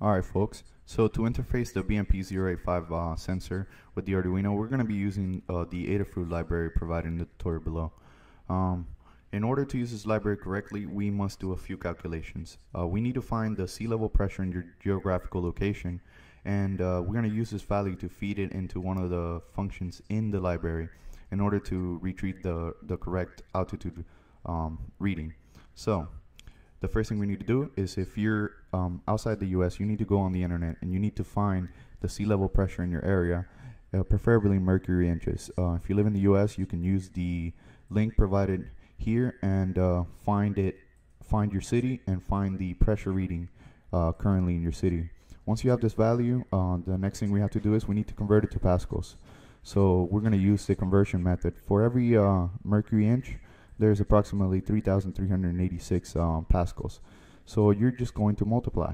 Alright folks, so to interface the BMP085 uh, sensor with the Arduino, we're going to be using uh, the Adafruit library provided in the tutorial below. Um, in order to use this library correctly, we must do a few calculations. Uh, we need to find the sea level pressure in your geographical location, and uh, we're going to use this value to feed it into one of the functions in the library in order to retrieve the, the correct altitude um, reading. So, the first thing we need to do is if you're um, outside the US, you need to go on the internet and you need to find the sea level pressure in your area, uh, preferably mercury inches. Uh, if you live in the US, you can use the link provided here and uh, find it, find your city and find the pressure reading uh, currently in your city. Once you have this value, uh, the next thing we have to do is we need to convert it to pascals. So we're going to use the conversion method. For every uh, mercury inch, there's approximately 3,386 um, pascals. So you're just going to multiply.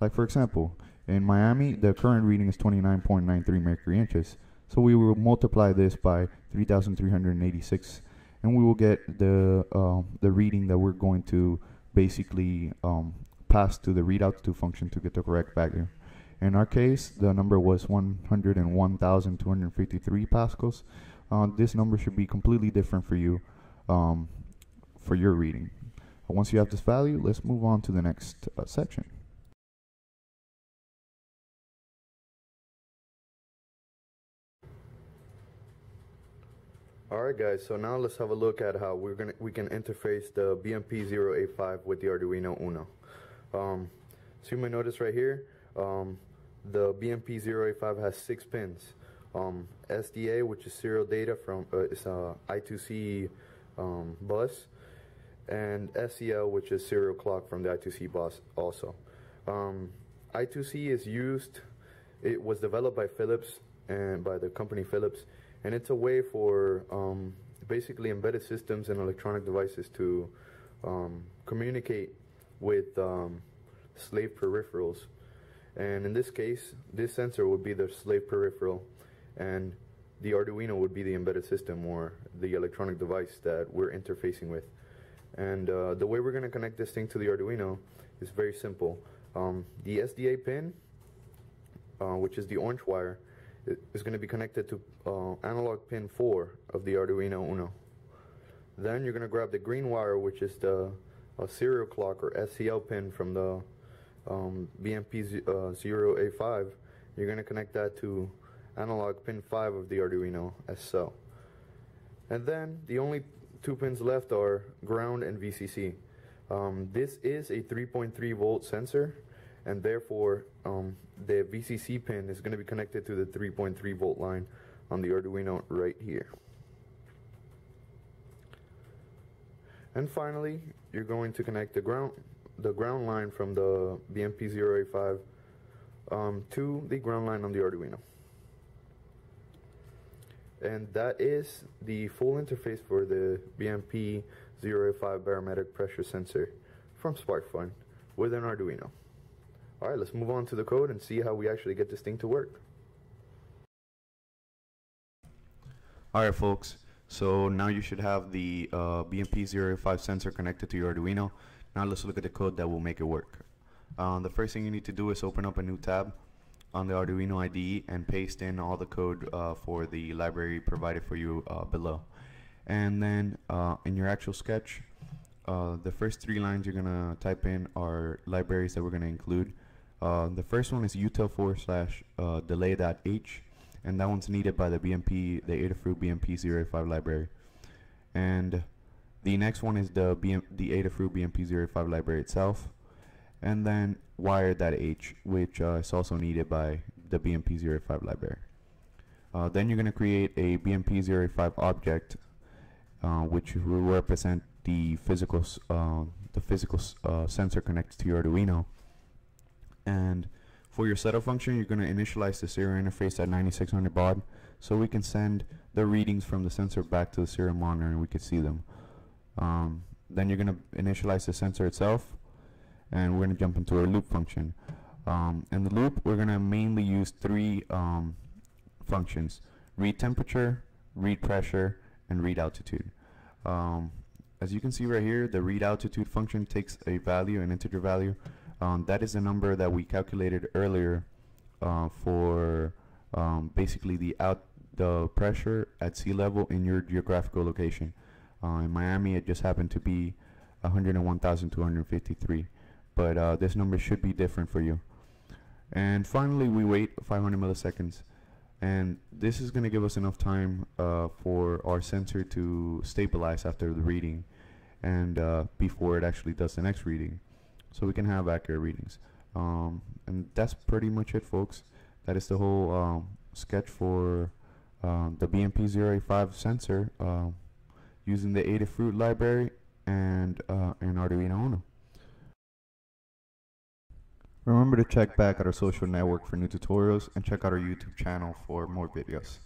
Like for example, in Miami, the current reading is 29.93 mercury inches. So we will multiply this by 3,386 and we will get the uh, the reading that we're going to basically um, pass to the read altitude function to get the correct value. In our case, the number was 101,253 pascals. Uh, this number should be completely different for you um, for your reading. Once you have this value, let's move on to the next uh, section. Alright guys, so now let's have a look at how we're gonna we can interface the BMP085 with the Arduino Uno. Um, so you may notice right here, um, the BMP085 has six pins. Um, SDA, which is serial data from uh, it's a I2C um, bus, and SCL, which is serial clock from the I2C bus also. Um, I2C is used, it was developed by Philips and by the company Philips, and it's a way for um, basically embedded systems and electronic devices to um, communicate with um, slave peripherals. And in this case, this sensor would be the slave peripheral, and the Arduino would be the embedded system or the electronic device that we're interfacing with. And uh, the way we're going to connect this thing to the Arduino is very simple. Um, the SDA pin, uh, which is the orange wire, is going to be connected to uh, analog pin 4 of the Arduino Uno. Then you're going to grab the green wire, which is the serial clock or SCL pin from the um, BMP085. Uh, you're going to connect that to analog pin 5 of the Arduino as so. And then the only two pins left are ground and VCC. Um, this is a 3.3 volt sensor and therefore um, the VCC pin is going to be connected to the 3.3 volt line on the Arduino right here. And finally, you're going to connect the ground the ground line from the BMP085 um, to the ground line on the Arduino. And that is the full interface for the BMP085 barometric pressure sensor from SparkFun with an Arduino. Alright, let's move on to the code and see how we actually get this thing to work. Alright folks, so now you should have the uh, BMP085 sensor connected to your Arduino. Now let's look at the code that will make it work. Um, the first thing you need to do is open up a new tab on the Arduino IDE and paste in all the code uh, for the library provided for you uh, below. And then uh, in your actual sketch, uh, the first three lines you're gonna type in are libraries that we're gonna include. Uh, the first one is util forward slash uh, delay.h and that one's needed by the BMP, the Adafruit BMP085 library. And the next one is the BM, the Adafruit BMP05 library itself, and then wire.h, which uh, is also needed by the BMP05 library. Uh, then you're going to create a BMP05 object, uh, which will represent the physical uh, the physical uh, sensor connected to your Arduino. And for your setup function, you're going to initialize the serial interface at 9600 baud, so we can send the readings from the sensor back to the serial monitor and we can see them. Um, then you're going to initialize the sensor itself and we're going to jump into our loop function. Um, in the loop, we're going to mainly use three um, functions, read temperature, read pressure, and read altitude. Um, as you can see right here, the read altitude function takes a value, an integer value. Um, that is the number that we calculated earlier uh, for um, basically the out the pressure at sea level in your geographical location. Uh, in Miami, it just happened to be 101,253, but uh, this number should be different for you. And finally, we wait 500 milliseconds. And this is going to give us enough time uh, for our sensor to stabilize after the reading and uh, before it actually does the next reading. So we can have accurate readings. Um, and that's pretty much it, folks. That is the whole um, sketch for um, the BMP085 sensor uh, using the Adafruit library and uh, an Arduino Uno. Remember to check back at our social network for new tutorials and check out our YouTube channel for more videos.